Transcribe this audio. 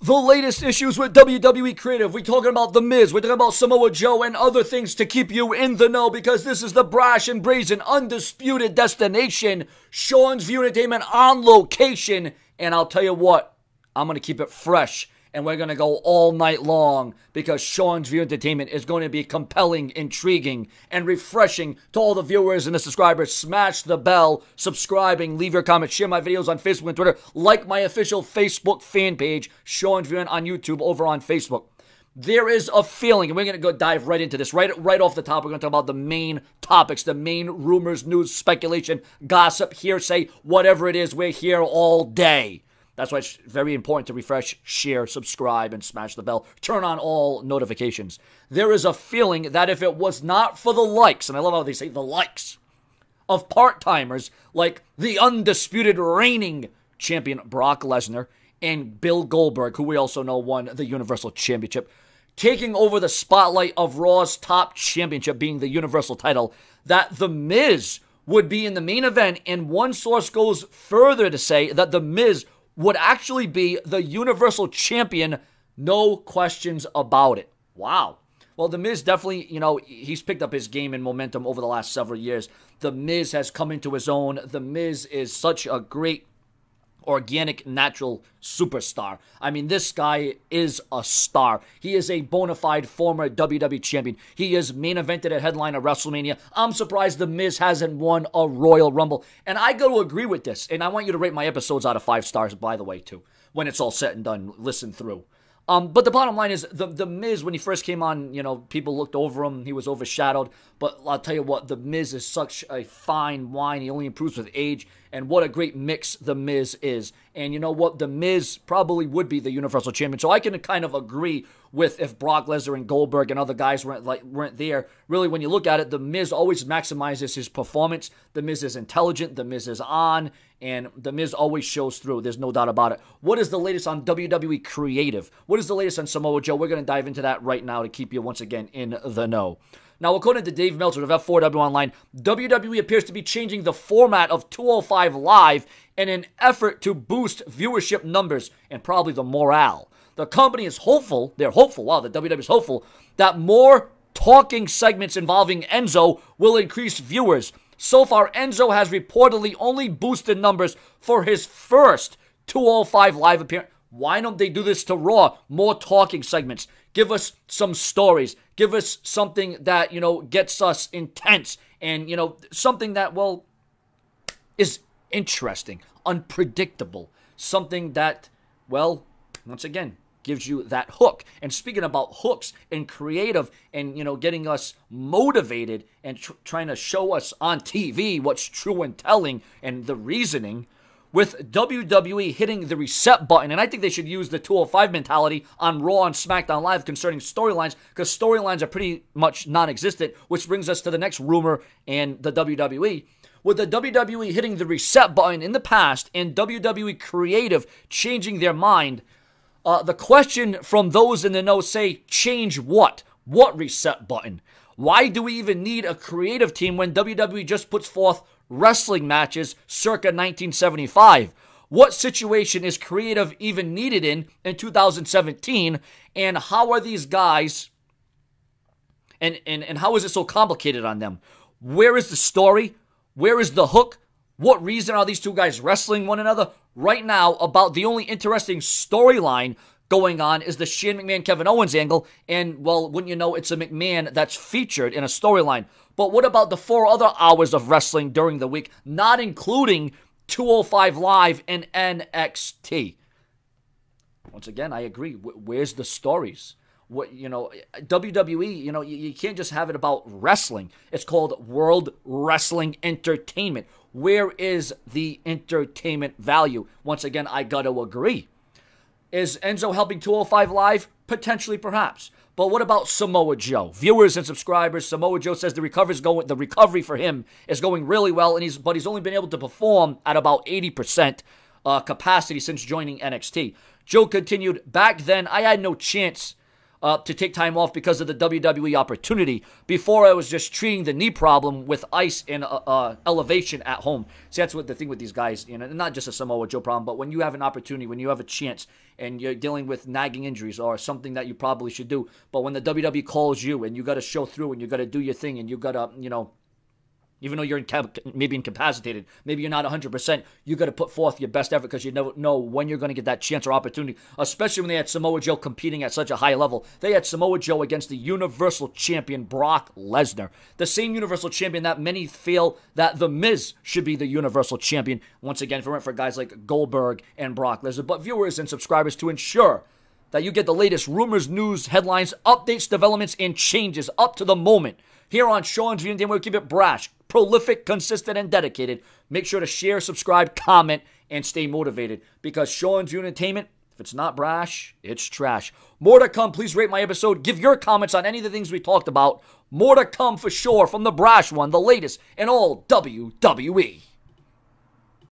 The latest issues with WWE Creative. We're talking about The Miz. We're talking about Samoa Joe and other things to keep you in the know because this is the brash and brazen undisputed destination. Sean's View Entertainment on location. And I'll tell you what, I'm going to keep it fresh and we're going to go all night long because Sean's View Entertainment is going to be compelling, intriguing, and refreshing to all the viewers and the subscribers. Smash the bell, subscribing, leave your comments, share my videos on Facebook and Twitter, like my official Facebook fan page, Sean's View on YouTube over on Facebook. There is a feeling, and we're going to go dive right into this. Right, right off the top, we're going to talk about the main topics, the main rumors, news, speculation, gossip, hearsay, whatever it is. We're here all day. That's why it's very important to refresh, share, subscribe, and smash the bell. Turn on all notifications. There is a feeling that if it was not for the likes, and I love how they say the likes, of part timers like the undisputed reigning champion Brock Lesnar and Bill Goldberg, who we also know won the Universal Championship, taking over the spotlight of Raw's top championship being the Universal title, that The Miz would be in the main event. And one source goes further to say that The Miz would actually be the Universal Champion, no questions about it. Wow. Well, The Miz definitely, you know, he's picked up his game and momentum over the last several years. The Miz has come into his own. The Miz is such a great organic, natural superstar. I mean, this guy is a star. He is a bona fide former WWE champion. He is main evented at headline of WrestleMania. I'm surprised The Miz hasn't won a Royal Rumble. And I got to agree with this. And I want you to rate my episodes out of five stars, by the way, too. When it's all said and done, listen through. Um, but the bottom line is the the Miz when he first came on, you know, people looked over him. He was overshadowed. But I'll tell you what, the Miz is such a fine wine. He only improves with age, and what a great mix the Miz is. And you know what, the Miz probably would be the Universal Champion. So I can kind of agree with if Brock Lesnar and Goldberg and other guys weren't like weren't there. Really, when you look at it, the Miz always maximizes his performance. The Miz is intelligent. The Miz is on, and the Miz always shows through. There's no doubt about it. What is the latest on WWE Creative? What is the latest on Samoa Joe? We're going to dive into that right now to keep you once again in the know. Now, according to Dave Meltzer of F4W Online, WWE appears to be changing the format of 205 Live in an effort to boost viewership numbers and probably the morale. The company is hopeful, they're hopeful, wow, the WWE is hopeful, that more talking segments involving Enzo will increase viewers. So far, Enzo has reportedly only boosted numbers for his first 205 Live appearance. Why don't they do this to Raw? More talking segments. Give us some stories. Give us something that, you know, gets us intense and, you know, something that, well, is interesting, unpredictable. Something that, well, once again, gives you that hook. And speaking about hooks and creative and, you know, getting us motivated and tr- trying to show us on TV what's true and telling and the reasoning – with WWE hitting the reset button. And I think they should use the 205 mentality on Raw and SmackDown Live concerning storylines because storylines are pretty much non existent, which brings us to the next rumor in the WWE. With the WWE hitting the reset button in the past and WWE creative changing their mind, uh, the question from those in the know say, change what? What reset button? Why do we even need a creative team when WWE just puts forth wrestling matches circa 1975. What situation is creative even needed in in 2017? And how are these guys, and, and, and how is it so complicated on them? Where is the story? Where is the hook? What reason are these two guys wrestling one another? Right now, about the only interesting storyline going on is the Shane McMahon Kevin Owens angle. And, well, wouldn't you know, it's a McMahon that's featured in a storyline. But what about the four other hours of wrestling during the week, not including 205 Live and NXT? Once again, I agree. Where's the stories? What you know, WWE. You know, you, you can't just have it about wrestling. It's called World Wrestling Entertainment. Where is the entertainment value? Once again, I got to agree. Is Enzo helping 205 Live? Potentially, perhaps. But what about Samoa Joe? Viewers and subscribers, Samoa Joe says the recovery's going the recovery for him is going really well, and he's but he's only been able to perform at about 80% uh, capacity since joining NXT. Joe continued, back then I had no chance uh, to take time off because of the WWE opportunity. Before I was just treating the knee problem with ice and uh, uh, elevation at home. See, that's what the thing with these guys, you know, not just a Samoa Joe problem, but when you have an opportunity, when you have a chance, and you're dealing with nagging injuries or something that you probably should do, but when the WWE calls you and you got to show through and you got to do your thing and you got to, you know even though you're maybe incapacitated, maybe you're not 100%, you got to put forth your best effort because you never know when you're going to get that chance or opportunity, especially when they had Samoa Joe competing at such a high level. They had Samoa Joe against the Universal Champion Brock Lesnar, the same Universal Champion that many feel that The Miz should be the Universal Champion. Once again, for, for guys like Goldberg and Brock Lesnar, but viewers and subscribers to ensure that you get the latest rumors, news, headlines, updates, developments, and changes up to the moment. Here on Sean's View, and we'll keep it brash, prolific, consistent, and dedicated. Make sure to share, subscribe, comment, and stay motivated because Sean's Entertainment, if it's not brash, it's trash. More to come. Please rate my episode. Give your comments on any of the things we talked about. More to come for sure from the brash one, the latest in all WWE.